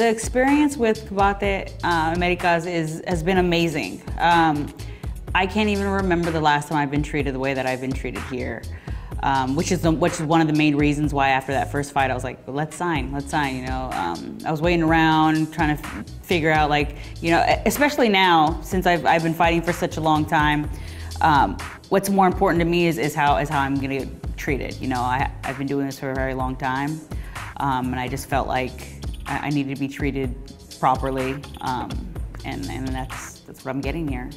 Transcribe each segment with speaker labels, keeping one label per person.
Speaker 1: The experience with Combate uh, Americas is, has been amazing. Um, I can't even remember the last time I've been treated the way that I've been treated here. Um, which is the, which is one of the main reasons why after that first fight I was like, let's sign, let's sign. You know, um, I was waiting around trying to figure out like, you know, especially now since I've, I've been fighting for such a long time. Um, what's more important to me is, is how is how I'm gonna get treated. You know, I, I've been doing this for a very long time, um, and I just felt like I, I needed to be treated properly, um, and and that's that's what I'm getting here.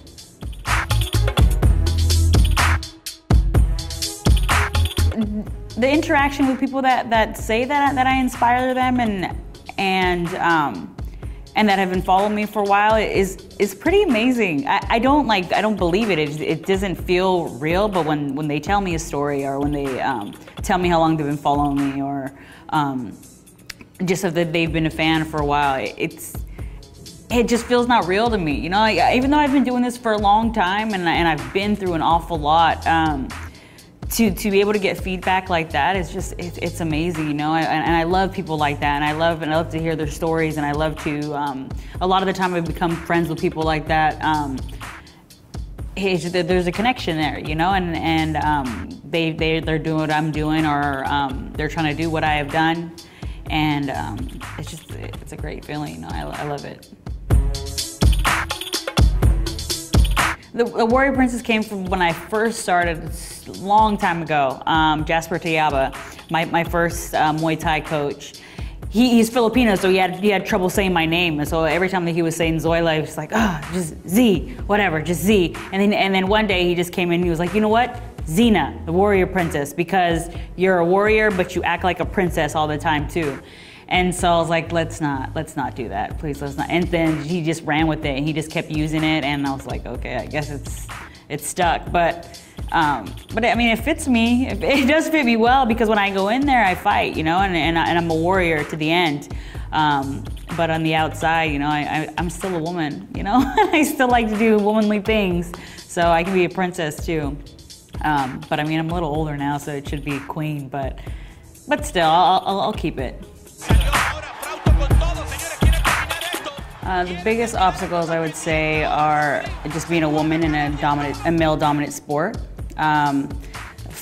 Speaker 1: the interaction with people that, that say that that I inspire them and and um, and that have been following me for a while is is pretty amazing. I, I don't like I don't believe it. it. It doesn't feel real. But when when they tell me a story or when they um, tell me how long they've been following me or um, so that they've been a fan for a while, it's it just feels not real to me. You know, even though I've been doing this for a long time and and I've been through an awful lot. Um, to, to be able to get feedback like that is just it's, it's amazing you know I, and, and, I love people like that and I love and I love to hear their stories and I love to um, a lot of the time I've become friends with people like that um, there's a connection there you know and and um, they, they they're doing what I'm doing or um, they're trying to do what I have done and um, it's just it's a great feeling I, I love it The, the, Warrior Princess came from when I first started, a long time ago. Um, Jasper Tayaba, my, my first uh, Muay Thai coach. He, he's Filipino, so he had, he had trouble saying my name. And so every time that he was saying Zoila, he was like, ah, oh, just Z, whatever, just Z. And then, and then one day he just came in and he was like, you know what? Xena, the warrior princess, because you're a warrior, but you act like a princess all the time too. And so I was like, let's not, let's not do that. Please, let's not. And then he just ran with it and he just kept using it. And I was like, okay, I guess it's, it's stuck. But, um, but I mean, it fits me. It does fit me well because when I go in there, I fight, you know, and, and, and I'm a warrior to the end. Um, but on the outside, you know, I, I, am still a woman, you know? I still like to do womanly things. So I can be a princess too. Um, but I mean, I'm a little older now, so it should be queen, but, but still, I'll, I'll, I'll keep it. Uh, the biggest obstacles I would say are just being a woman in a dominant, a male-dominant sport. Um,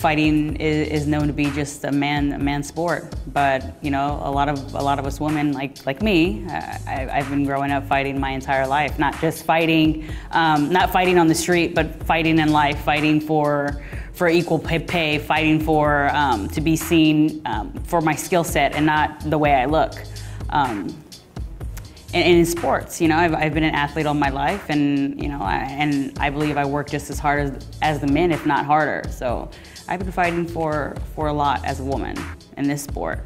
Speaker 1: fighting is, is, known to be just a man, a man sport, but you know, a lot of a lot of us women, like like me, uh, I, have been growing up fighting my entire life. Not just fighting, um, not fighting on the street, but fighting in life, fighting for for equal pay, fighting for um, to be seen um, for my skill set and not the way I look. Um, and, in sports, you know, I've, I've, been an athlete all my life, and you know, I, and I believe I work just as hard as, as the men, if not harder. So I've been fighting for for a lot as a woman in this sport.